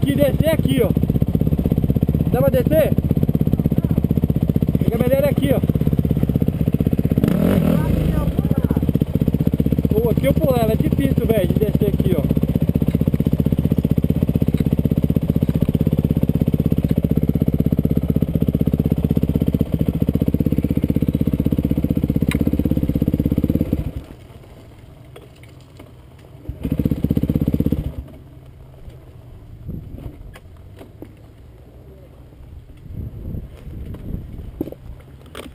que descer aqui, ó. Dá pra descer? A gameleira é aqui, ó. Ou aqui ou por ela é difícil, velho, de descer aqui, ó.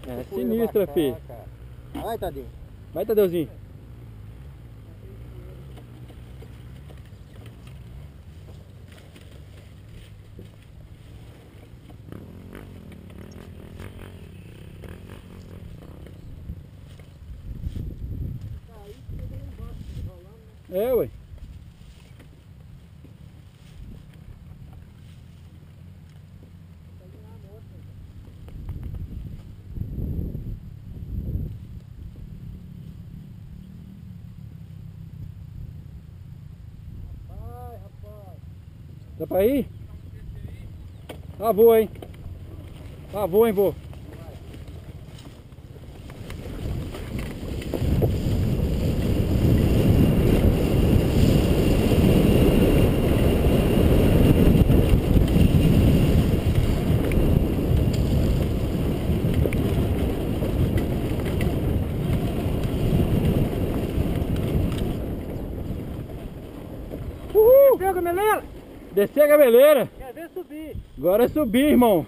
É sinistra, filho. Vai, Tadinho. Vai, Tadeuzinho. É, ué. Dá pra ir? Tá boa, hein? Tá boa, hein, vô? Uhul! Pega, gameleira. Descer a gameleira. Quer ver subir. Agora é subir, irmão.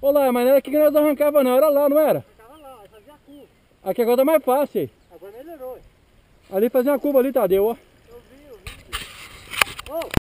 Olá, mas não era aqui que nós arrancava não, era lá, não era? Ficava lá, aí fazia a curva. Aqui agora tá mais fácil. aí. Agora melhorou. Ali fazia uma curva ali, Tadeu, ó. Eu vi, eu vi. Ô,